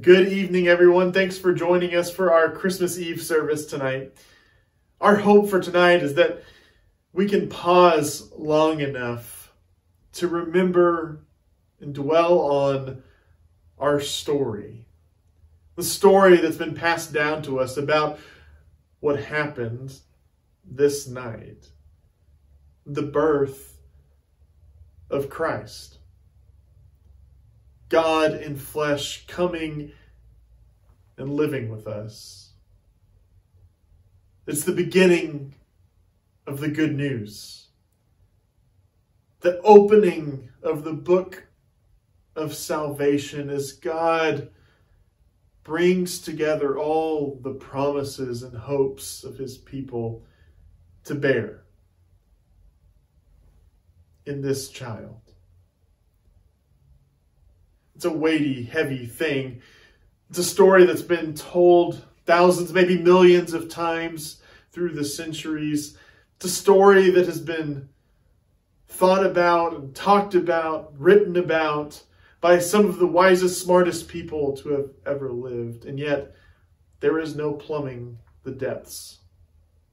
Good evening, everyone. Thanks for joining us for our Christmas Eve service tonight. Our hope for tonight is that we can pause long enough to remember and dwell on our story. The story that's been passed down to us about what happened this night. The birth of Christ. God in flesh coming and living with us. It's the beginning of the good news. The opening of the book of salvation as God brings together all the promises and hopes of his people to bear in this child. It's a weighty, heavy thing. It's a story that's been told thousands, maybe millions of times through the centuries. It's a story that has been thought about and talked about, written about by some of the wisest, smartest people to have ever lived. And yet, there is no plumbing the depths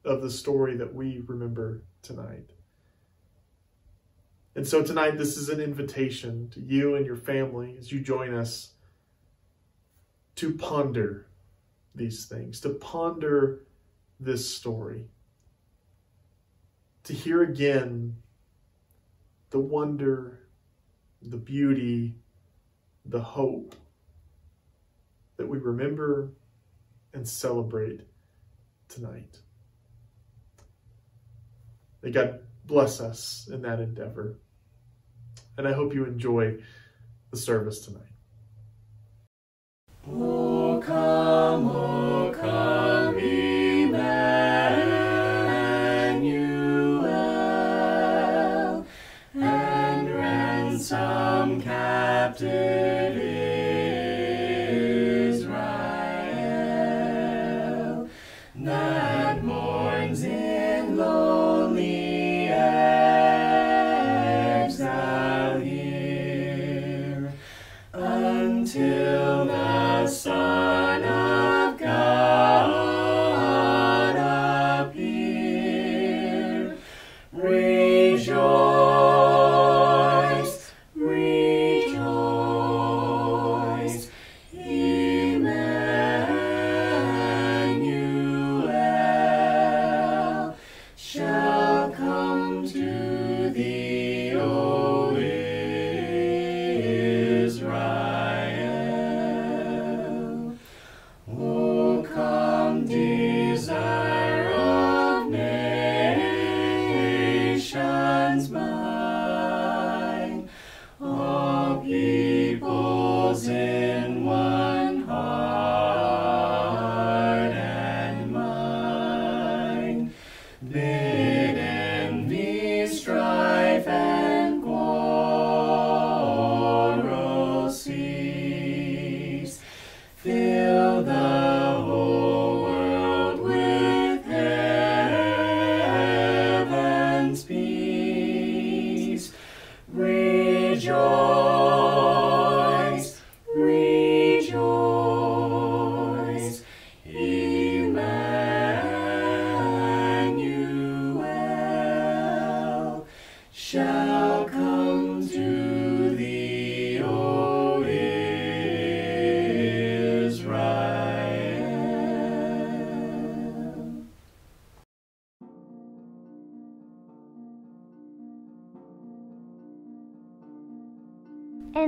of the story that we remember tonight. And so tonight, this is an invitation to you and your family as you join us to ponder these things, to ponder this story, to hear again the wonder, the beauty, the hope that we remember and celebrate tonight. May God bless us in that endeavor. And I hope you enjoy the service tonight. O come,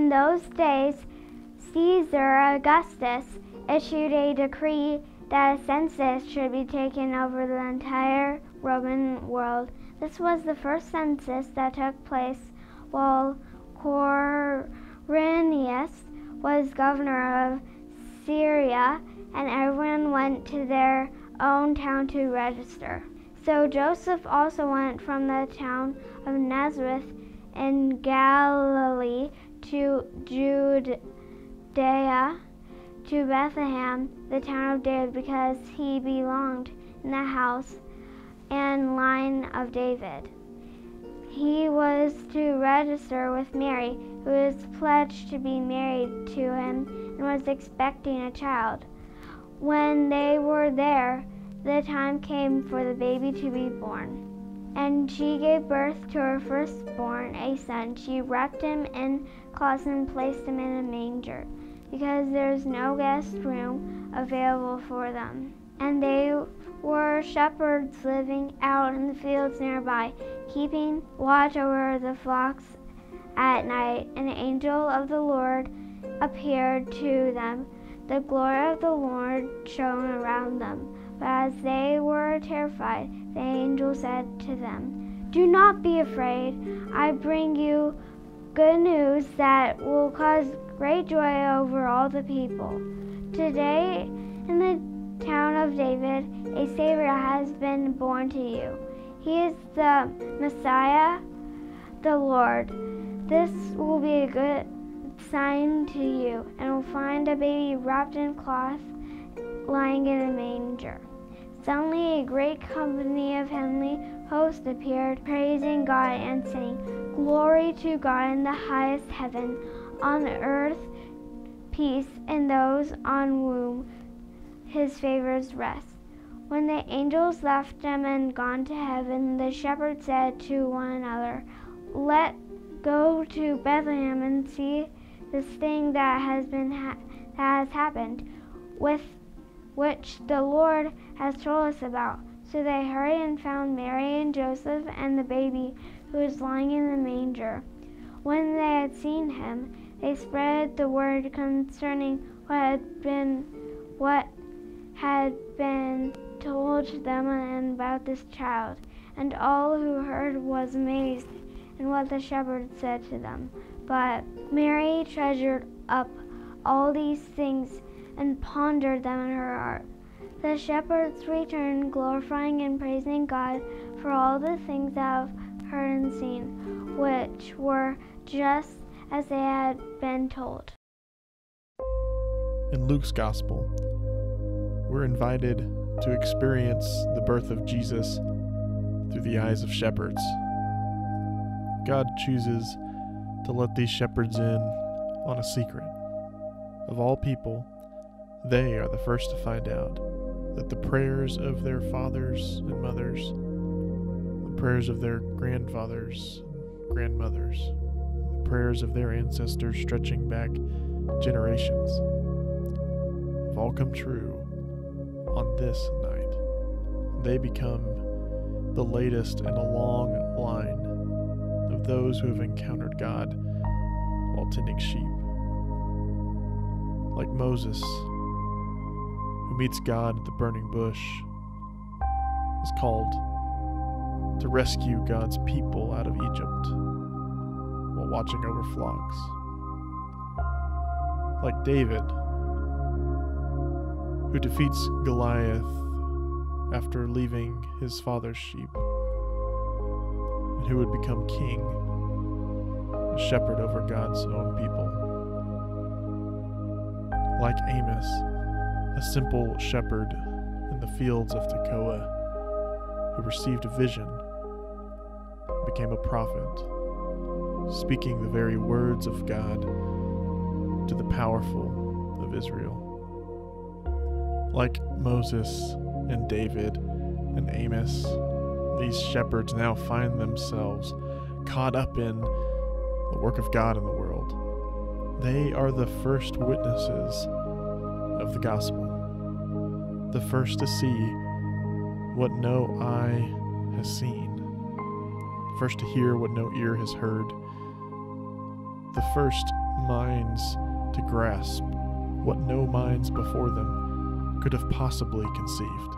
In those days, Caesar Augustus issued a decree that a census should be taken over the entire Roman world. This was the first census that took place while Quirinius was governor of Syria, and everyone went to their own town to register. So Joseph also went from the town of Nazareth in Galilee to Judea to Bethlehem, the town of David, because he belonged in the house and line of David. he was to register with Mary, who was pledged to be married to him and was expecting a child. When they were there, the time came for the baby to be born. And she gave birth to her firstborn, a son. She wrapped him in and placed them in a manger, because there was no guest room available for them. And they were shepherds living out in the fields nearby, keeping watch over the flocks at night. An angel of the Lord appeared to them. The glory of the Lord shone around them. But as they were terrified, the angel said to them, Do not be afraid. I bring you good news that will cause great joy over all the people. Today, in the town of David, a Savior has been born to you. He is the Messiah, the Lord. This will be a good sign to you, and will find a baby wrapped in cloth lying in a manger. Suddenly, a great company of heavenly hosts appeared, praising God and saying, Glory to God in the highest heaven, on earth peace and those on whom his favors rest. When the angels left them and gone to heaven, the shepherds said to one another, Let go to Bethlehem and see this thing that has been ha- that has happened, with which the Lord has told us about. So they hurried and found Mary and Joseph and the baby who was lying in the manger. When they had seen him, they spread the word concerning what had been what had been told them about this child. And all who heard was amazed in what the shepherds said to them. But Mary treasured up all these things and pondered them in her heart. The shepherds returned, glorifying and praising God for all the things that have seen, which were just as they had been told. In Luke's Gospel, we're invited to experience the birth of Jesus through the eyes of shepherds. God chooses to let these shepherds in on a secret. Of all people, they are the first to find out that the prayers of their fathers and mothers, the prayers of their grandfathers grandmothers, the prayers of their ancestors stretching back generations, have all come true on this night. They become the latest in a long line of those who have encountered God while tending sheep. Like Moses, who meets God at the burning bush, is called to rescue God's people out of Egypt while watching over flocks. Like David, who defeats Goliath after leaving his father's sheep, and who would become king, a shepherd over God's own people. Like Amos, a simple shepherd in the fields of Tekoa, who received a vision, became a prophet, speaking the very words of God to the powerful of Israel. Like Moses and David and Amos, these shepherds now find themselves caught up in the work of God in the world. They are the first witnesses of the gospel, the first to see what no eye has seen, first to hear what no ear has heard, the first minds to grasp what no minds before them could have possibly conceived.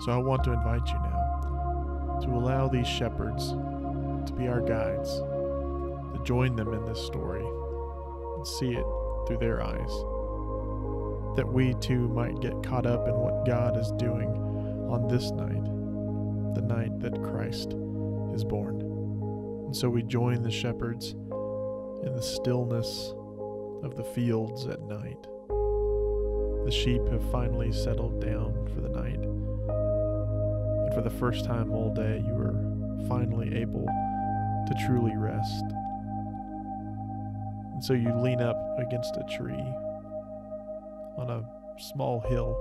So I want to invite you now to allow these shepherds to be our guides, to join them in this story and see it through their eyes. That we too might get caught up in what God is doing on this night, the night that Christ is born. And so we join the shepherds in the stillness of the fields at night. The sheep have finally settled down for the night. And for the first time all day, you are finally able to truly rest. And so you lean up against a tree on a small hill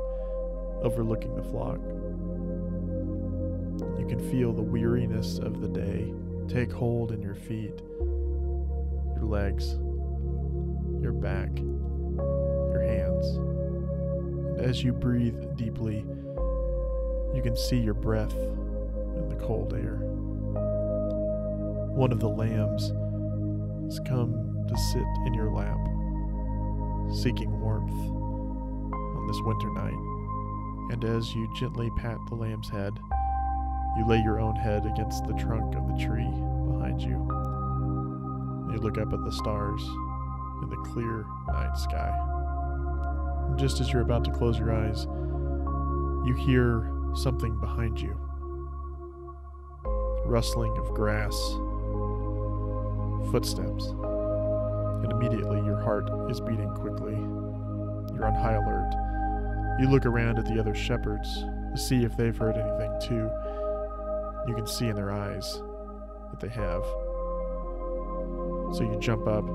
overlooking the flock. Can feel the weariness of the day take hold in your feet, your legs, your back, your hands. And as you breathe deeply, you can see your breath in the cold air. One of the lambs has come to sit in your lap, seeking warmth on this winter night. And as you gently pat the lamb's head, you lay your own head against the trunk of the tree behind you. You look up at the stars in the clear night sky. And just as you're about to close your eyes, you hear something behind you rustling of grass, footsteps, and immediately your heart is beating quickly. You're on high alert. You look around at the other shepherds to see if they've heard anything too. You can see in their eyes that they have. So you jump up,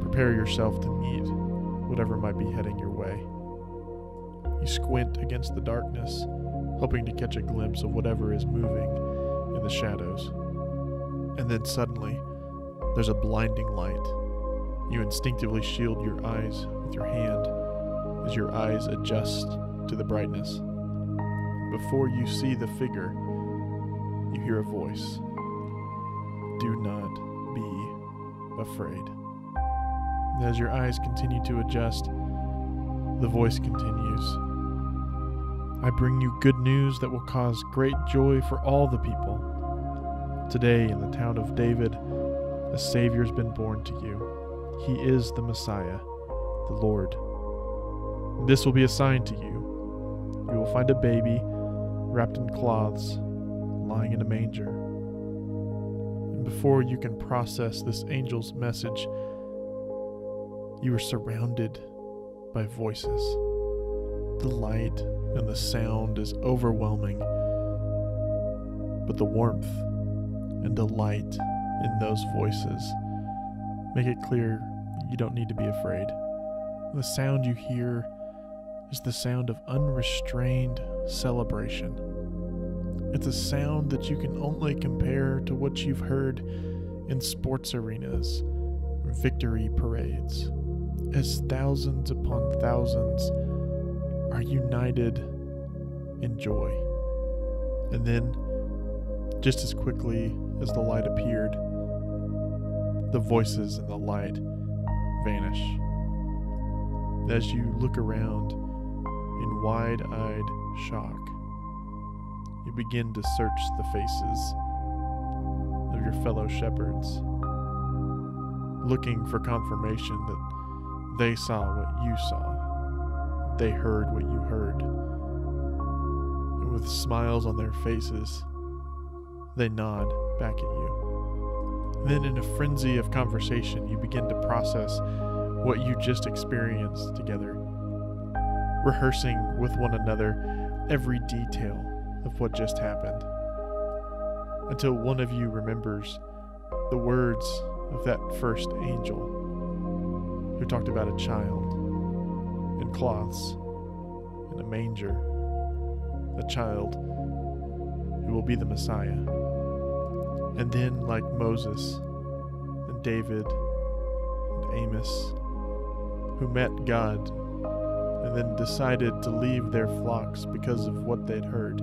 prepare yourself to meet whatever might be heading your way. You squint against the darkness, hoping to catch a glimpse of whatever is moving in the shadows. And then suddenly, there's a blinding light. You instinctively shield your eyes with your hand as your eyes adjust to the brightness. Before you see the figure, you hear a voice Do not be afraid. And as your eyes continue to adjust, the voice continues I bring you good news that will cause great joy for all the people. Today, in the town of David, a Savior has been born to you. He is the Messiah, the Lord. This will be a sign to you. You will find a baby wrapped in cloths, lying in a manger. And before you can process this angel's message, you are surrounded by voices. The light and the sound is overwhelming, but the warmth and delight in those voices make it clear you don't need to be afraid. The sound you hear is the sound of unrestrained celebration. It's a sound that you can only compare to what you've heard in sports arenas, victory parades, as thousands upon thousands are united in joy. And then, just as quickly as the light appeared, the voices and the light vanish. As you look around in wide eyed shock, begin to search the faces of your fellow shepherds, looking for confirmation that they saw what you saw, they heard what you heard. And with smiles on their faces, they nod back at you. Then, in a frenzy of conversation, you begin to process what you just experienced together, rehearsing with one another every detail of what just happened, until one of you remembers the words of that first angel who talked about a child in cloths in a manger, a child who will be the Messiah. And then, like Moses and David and Amos, who met God and then decided to leave their flocks because of what they'd heard,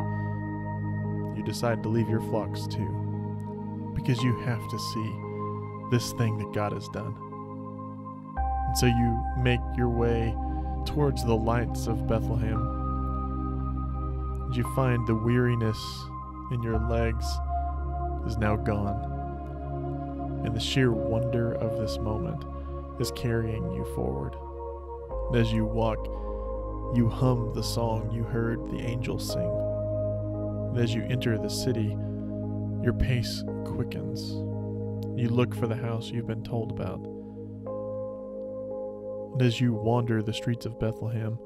decide to leave your flocks too, because you have to see this thing that God has done. And so you make your way towards the lights of Bethlehem. And you find the weariness in your legs is now gone. And the sheer wonder of this moment is carrying you forward. And as you walk, you hum the song you heard the angels sing. As you enter the city, your pace quickens. You look for the house you've been told about. And as you wander the streets of Bethlehem,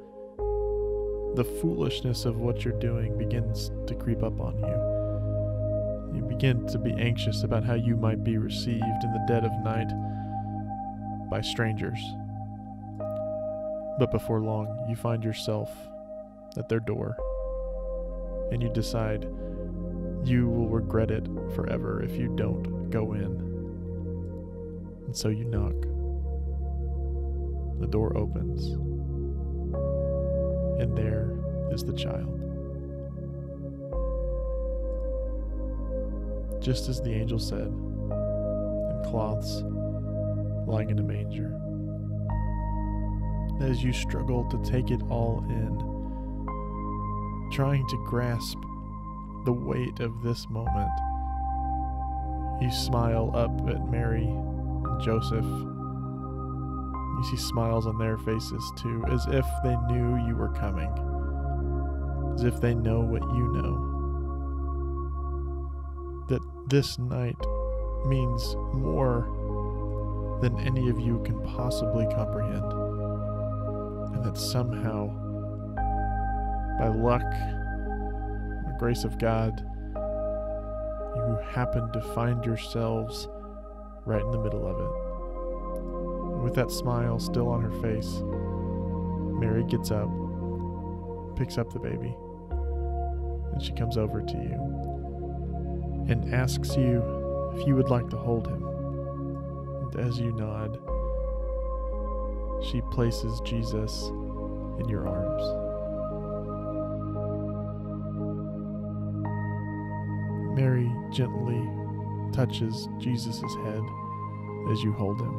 the foolishness of what you're doing begins to creep up on you. You begin to be anxious about how you might be received in the dead of night by strangers. But before long, you find yourself at their door, and you decide you will regret it forever if you don't go in. And so you knock. The door opens, and there is the child. Just as the angel said, in cloths, lying in a manger. As you struggle to take it all in, trying to grasp the weight of this moment, you smile up at Mary and Joseph. You see smiles on their faces too, as if they knew you were coming, as if they know what you know. That this night means more than any of you can possibly comprehend. And that somehow, by luck, the grace of God, you happen to find yourselves right in the middle of it. And with that smile still on her face, Mary gets up, picks up the baby, and she comes over to you and asks you if you would like to hold him. And as you nod, she places Jesus in your arms. Mary gently touches Jesus' head as you hold him.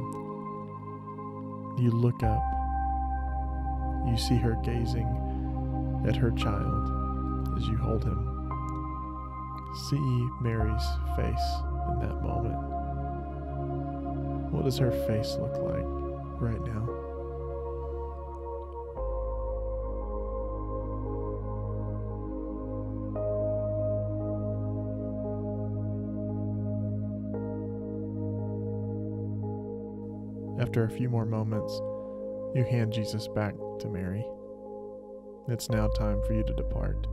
You look up. You see her gazing at her child as you hold him. See Mary's face in that moment. What does her face look like right now? After a few more moments, you hand Jesus back to Mary. It's now time for you to depart.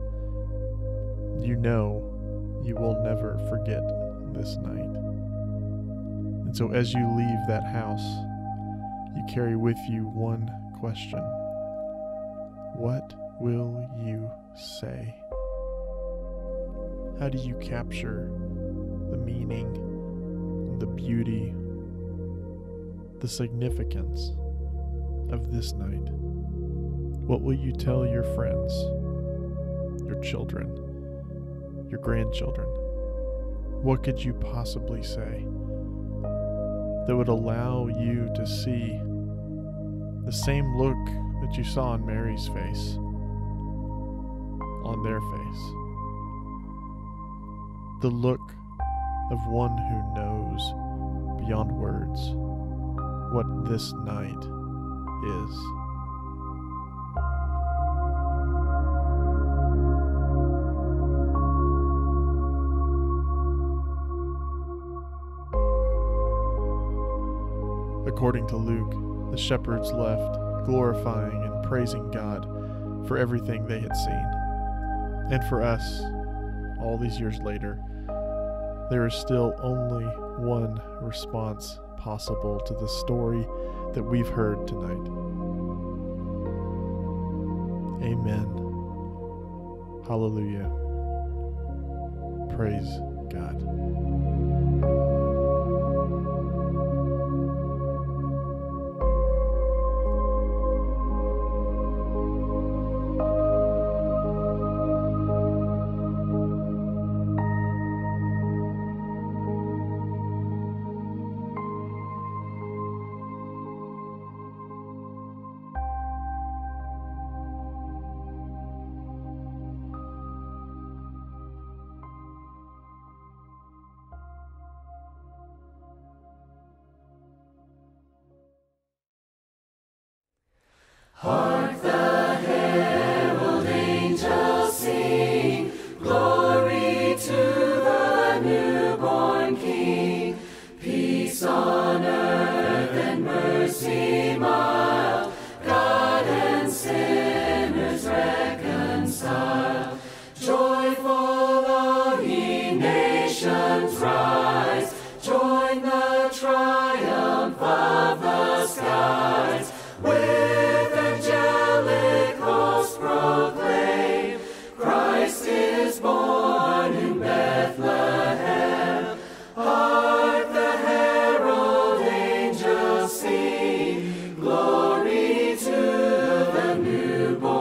You know you will never forget this night. And so, as you leave that house, you carry with you one question What will you say? How do you capture the meaning, the beauty, the significance of this night? What will you tell your friends, your children, your grandchildren? What could you possibly say that would allow you to see the same look that you saw on Mary's face on their face? The look of one who knows beyond words what this night is. According to Luke, the shepherds left, glorifying and praising God for everything they had seen. And for us, all these years later, there is still only one response possible to the story that we've heard tonight. Amen. Hallelujah. Praise God.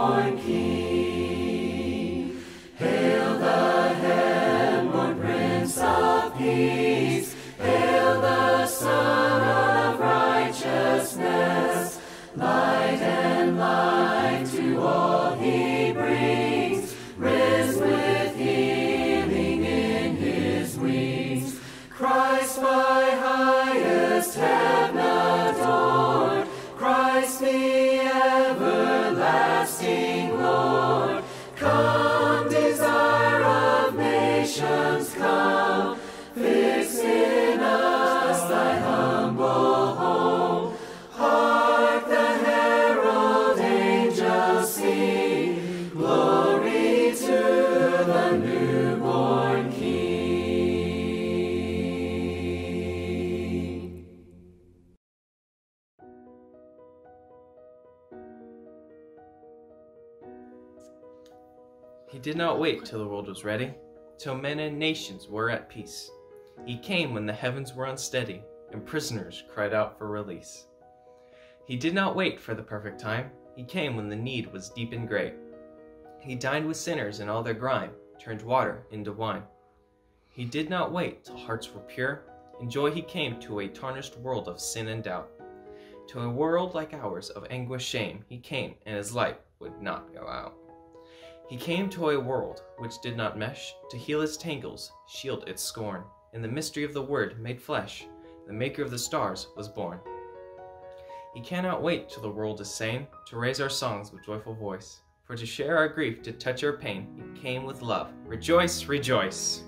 our King. He did not wait till the world was ready, till men and nations were at peace. He came when the heavens were unsteady, and prisoners cried out for release. He did not wait for the perfect time, he came when the need was deep and great. He dined with sinners in all their grime, turned water into wine. He did not wait till hearts were pure, in joy he came to a tarnished world of sin and doubt. To a world like ours of anguish shame, he came, and his light would not go out. He came to a world which did not mesh, to heal its tangles, shield its scorn. In the mystery of the Word made flesh, the Maker of the stars was born. He cannot wait till the world is sane, to raise our songs with joyful voice. For to share our grief, to touch our pain, he came with love. Rejoice, rejoice!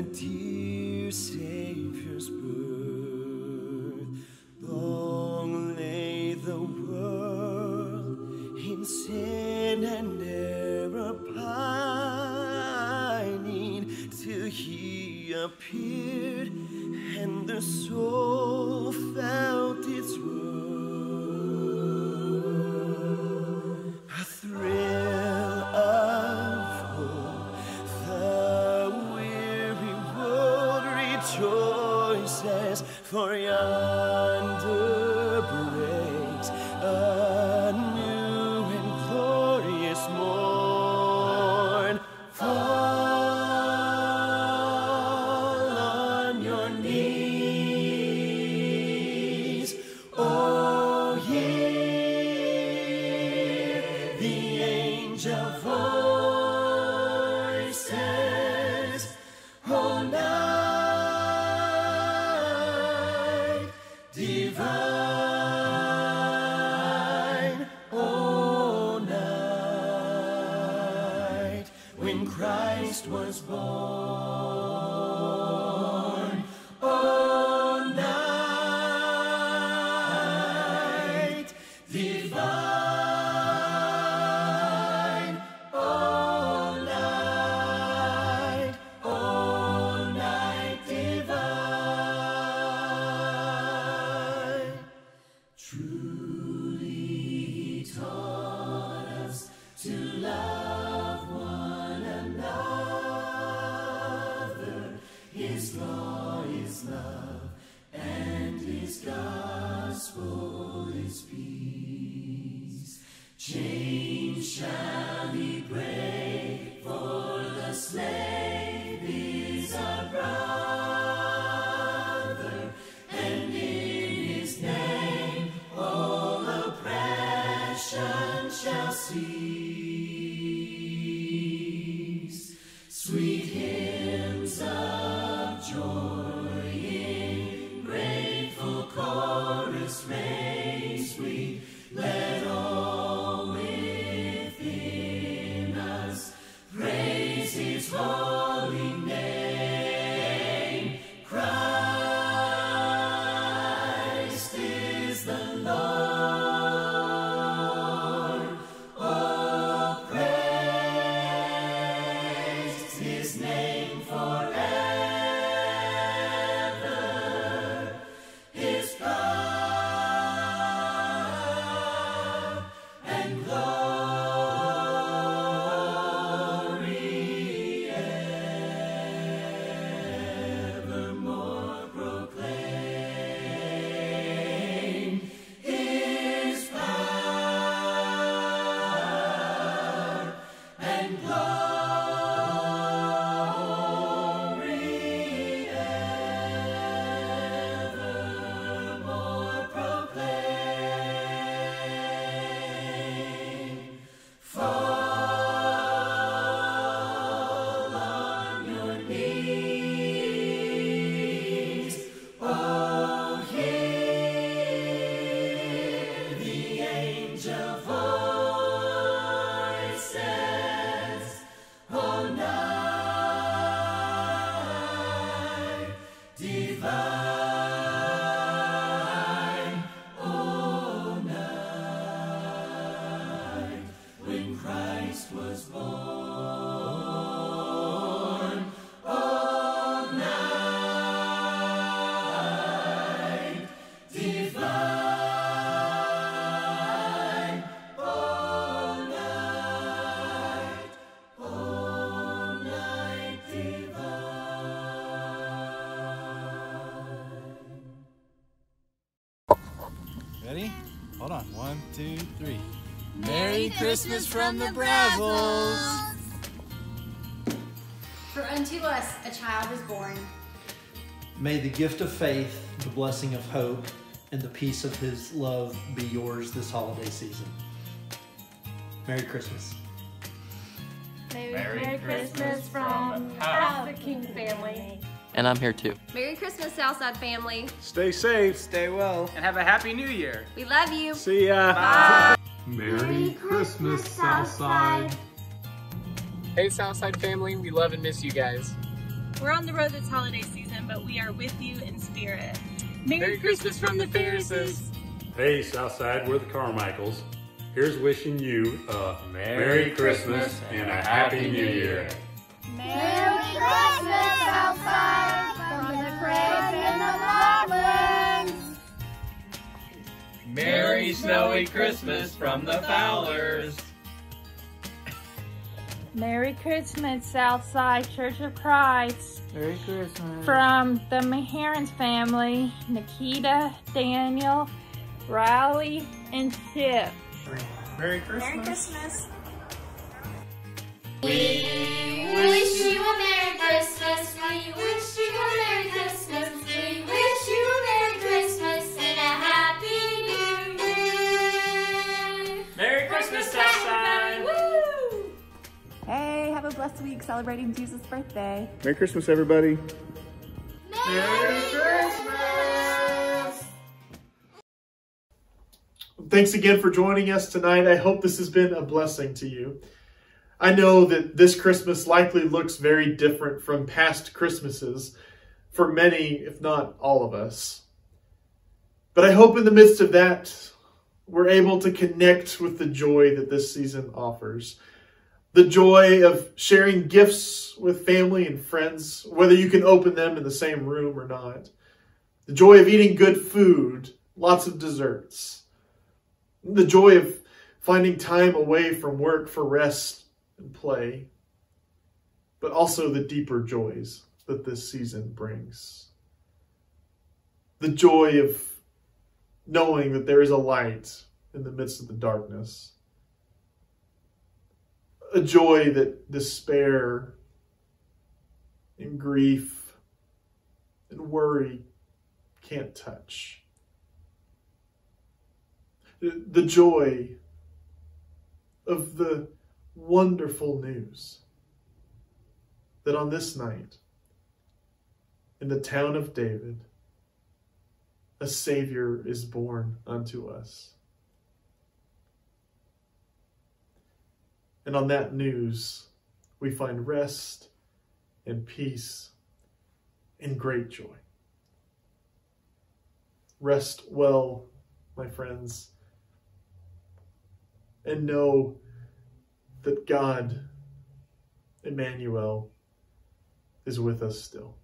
Of was born. Christmas from the Brazzles. For unto us a child is born. May the gift of faith, the blessing of hope, and the peace of his love be yours this holiday season. Merry Christmas. Merry, Christmas from House the King family. And I'm here too. Merry Christmas, Southside family. Stay safe. Stay well. And have a happy new year. We love you. See ya. Merry Christmas, Southside. Hey, Southside family, we love and miss you guys. We're on the road this holiday season, but we are with you in spirit. Merry, Christmas, from the Ferrises. Hey, Southside, we're the Carmichaels. Here's wishing you a Merry Christmas and a Happy New Year. Merry Christmas Southside from the cribs and the Merry snowy Christmas from the Fowlers. Merry Christmas, Southside Church of Christ. Merry Christmas. From the Maherons family, Nikita, Daniel, Riley, and Chip. Merry Christmas. Merry Christmas. We wish you a Merry Christmas. We wish you celebrating Jesus' birthday. Merry Christmas, everybody. Merry Christmas. Thanks again for joining us tonight. I hope this has been a blessing to you. I know that this Christmas likely looks very different from past Christmases for many, if not all of us. But I hope in the midst of that, we're able to connect with the joy that this season offers. The joy of sharing gifts with family and friends, whether you can open them in the same room or not. The joy of eating good food, lots of desserts. The joy of finding time away from work for rest and play, but also the deeper joys that this season brings. The joy of knowing that there is a light in the midst of the darkness. A joy that despair and grief and worry can't touch. The joy of the wonderful news that on this night, in the town of David, a Savior is born unto us. And on that news, we find rest and peace and great joy. Rest well, my friends, and know that God, Emmanuel, is with us still.